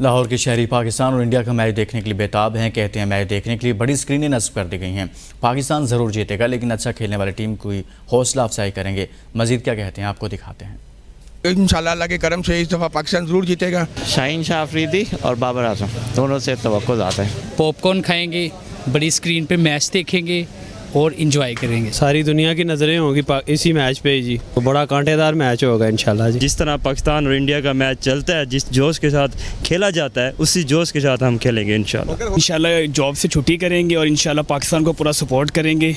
लाहौर के शहरी पाकिस्तान और इंडिया का मैच देखने के लिए बेताब हैं कहते हैं मैच देखने के लिए बड़ी स्क्रीनें नस्ब कर दी गई हैं। पाकिस्तान ज़रूर जीतेगा लेकिन अच्छा खेलने वाली टीम की हौसला अफजाई करेंगे। मजीद क्या कहते हैं आपको दिखाते हैं। इन अल्लाह के करम से इस दफ़ा पाकिस्तान ज़रूर जीतेगा। शाहीन शाह अफरीदी और बाबर आज़म दोनों से तो ज़्यादा है। पॉपकॉर्न खाएँगे बड़ी स्क्रीन पर मैच देखेंगे और इन्जॉय करेंगे। सारी दुनिया की नज़रें होंगी इसी मैच पे जी। तो बड़ा कांटेदार मैच होगा इंशाल्लाह जी। जिस तरह पाकिस्तान और इंडिया का मैच चलता है जिस जोश के साथ खेला जाता है उसी जोश के साथ हम खेलेंगे इन इंशाल्लाह जॉब से छुट्टी करेंगे और इंशाल्लाह पाकिस्तान को पूरा सपोर्ट करेंगे।